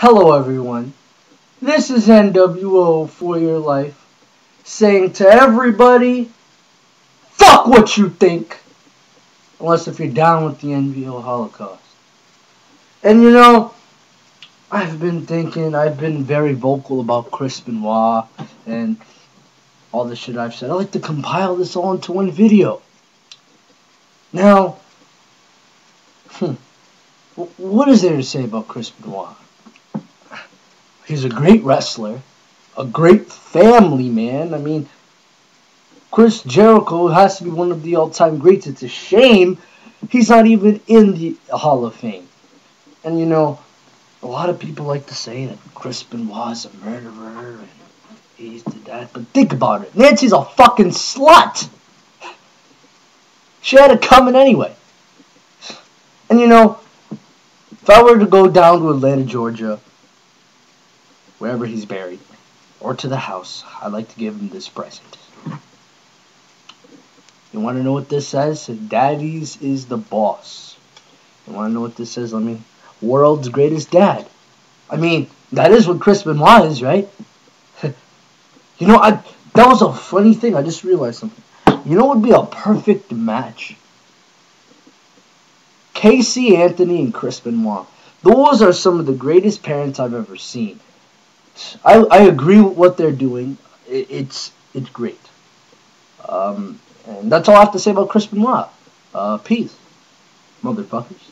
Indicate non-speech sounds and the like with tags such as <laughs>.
Hello everyone, this is NWO for your life, saying to everybody, fuck what you think, unless if you're down with the NWO Holocaust. And you know, I've been thinking, I've been very vocal about Chris Benoit and all the shit I've said. I like to compile this all into one video. Now, hmm, what is there to say about Chris Benoit? He's a great wrestler, a great family man. I mean, Chris Jericho has to be one of the all-time greats. It's a shame he's not even in the Hall of Fame. And you know, a lot of people like to say that Chris is a murderer and he's did that. But think about it. Nancy's a fucking slut. She had it coming anyway. And you know, if I were to go down to Atlanta, Georgia, wherever he's buried, or to the house, I'd like to give him this present. You want to know what this says? Daddy's is the boss. You want to know what this says? Let me. World's greatest dad. I mean, that is what Crispin is, right? <laughs> you know, I that was a funny thing. I just realized something. You know would be a perfect match? Casey Anthony and Chris Benoit. Those are some of the greatest parents I've ever seen. I, I agree with what they're doing. It, it's it's great. Um, and that's all I have to say about Chris Benoit. Uh, peace, motherfuckers.